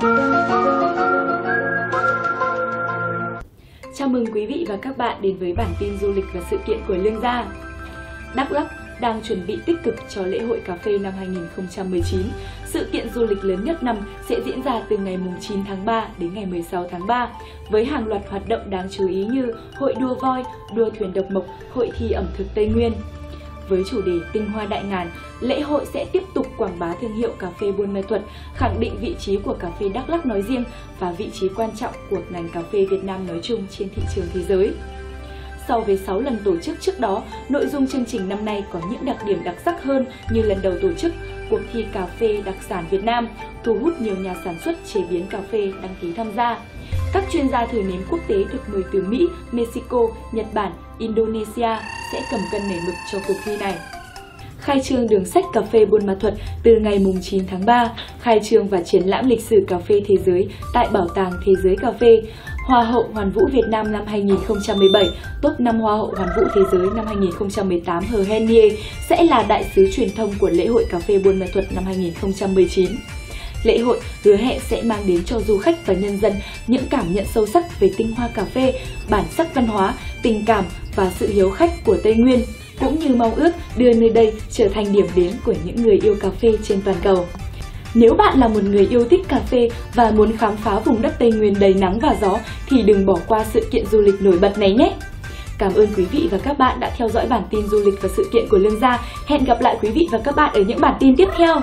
Chào mừng quý vị và các bạn đến với bản tin du lịch và sự kiện của Lương Gia. Đắk Lắk đang chuẩn bị tích cực cho lễ hội cà phê năm 2019. Sự kiện du lịch lớn nhất năm sẽ diễn ra từ ngày 9 tháng 3 đến ngày 16 tháng 3 với hàng loạt hoạt động đáng chú ý như hội đua voi, đua thuyền độc mộc, hội thi ẩm thực Tây Nguyên. Với chủ đề Tinh hoa đại ngàn, lễ hội sẽ tiếp tục quảng bá thương hiệu cà phê Buôn Mê Thuật, khẳng định vị trí của cà phê Đắk Lắk nói riêng và vị trí quan trọng của ngành cà phê Việt Nam nói chung trên thị trường thế giới. So với 6 lần tổ chức trước đó, nội dung chương trình năm nay có những đặc điểm đặc sắc hơn như lần đầu tổ chức cuộc thi cà phê đặc sản Việt Nam, thu hút nhiều nhà sản xuất chế biến cà phê đăng ký tham gia. Các chuyên gia thử nếm quốc tế được mời từ Mỹ, Mexico, Nhật Bản, Indonesia sẽ cầm cân nảy mực cho cuộc thi này. Khai trương đường sách cà phê Buôn Ma Thuật từ ngày 9 tháng 3, khai trương và triển lãm lịch sử cà phê thế giới tại Bảo tàng Thế giới Cà phê, Hoa hậu Hoàn vũ Việt Nam năm 2017, top 5 Hoa hậu Hoàn vũ Thế giới năm 2018 Hờ Henie sẽ là đại sứ truyền thông của lễ hội cà phê Buôn Ma Thuật năm 2019. Lễ hội hứa hẹn sẽ mang đến cho du khách và nhân dân những cảm nhận sâu sắc về tinh hoa cà phê, bản sắc văn hóa, tình cảm và sự hiếu khách của Tây Nguyên, cũng như mong ước đưa nơi đây trở thành điểm đến của những người yêu cà phê trên toàn cầu. Nếu bạn là một người yêu thích cà phê và muốn khám phá vùng đất Tây Nguyên đầy nắng và gió, thì đừng bỏ qua sự kiện du lịch nổi bật này nhé! Cảm ơn quý vị và các bạn đã theo dõi bản tin du lịch và sự kiện của Lương Gia. Hẹn gặp lại quý vị và các bạn ở những bản tin tiếp theo.